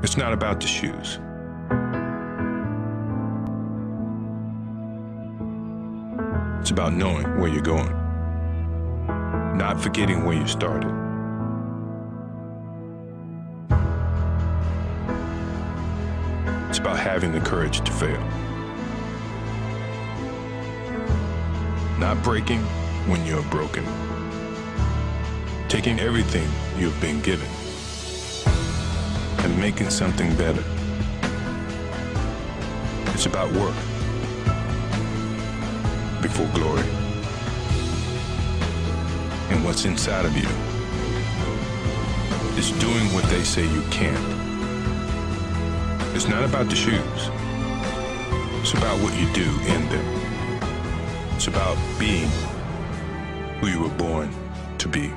It's not about the shoes. It's about knowing where you're going, not forgetting where you started. It's about having the courage to fail. Not breaking when you're broken. Taking everything you've been given and making something better. It's about work before glory and what's inside of you. It's doing what they say you can't. It's not about the shoes. It's about what you do in them. It's about being who you were born to be.